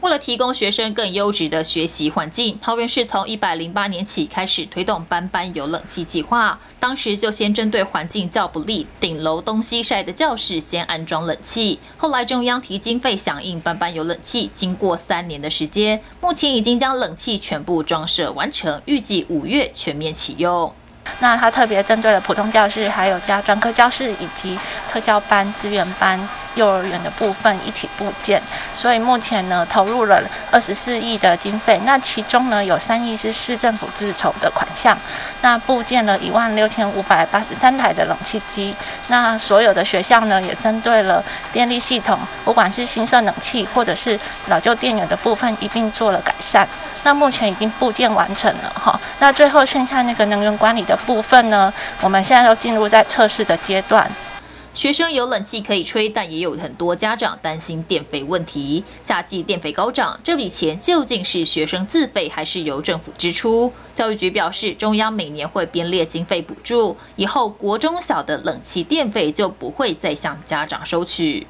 为了提供学生更优质的学习环境，桃园市从一百零八年起开始推动班班有冷气计划。当时就先针对环境较不利、顶楼东西晒的教室先安装冷气，后来中央提经费响应班班有冷气。经过三年的时间，目前已经将冷气全部装设完成，预计五月全面启用。那它特别针对了普通教室，还有加专科教室以及特教班、资源班、幼儿园的部分一起部件。所以目前呢，投入了二十四亿的经费。那其中呢，有三亿是市政府自筹的款项。那部件了一万六千五百八十三台的冷气机。那所有的学校呢，也针对了电力系统，不管是新设冷气或者是老旧电源的部分，一并做了改善。那目前已经部件完成了哈。那最后剩下那个能源管理的部分呢？我们现在都进入在测试的阶段。学生有冷气可以吹，但也有很多家长担心电费问题。夏季电费高涨，这笔钱究竟是学生自费还是由政府支出？教育局表示，中央每年会编列经费补助，以后国中小的冷气电费就不会再向家长收取。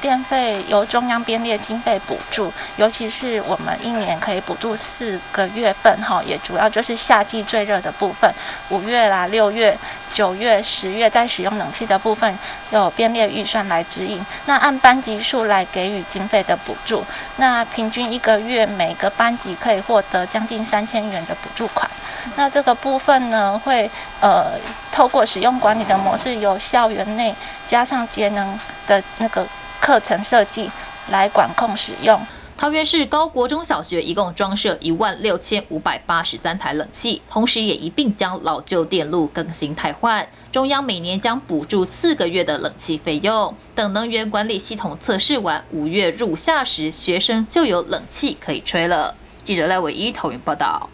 电费由中央编列经费补助，尤其是我们一年可以补助四个月份，哈，也主要就是夏季最热的部分，五月啦、六月、九月、十月在使用冷气的部分，有编列预算来指引。那按班级数来给予经费的补助，那平均一个月每个班级可以获得将近三千元的补助款。那这个部分呢，会呃透过使用管理的模式，由校园内加上节能的那个。课程设计来管控使用。桃园市高国中小学一共装设一万六千五百八十三台冷气，同时也一并将老旧电路更新汰换。中央每年将补助四个月的冷气费用。等能源管理系统测试完，五月入夏时，学生就有冷气可以吹了。记者赖伟一桃园报道。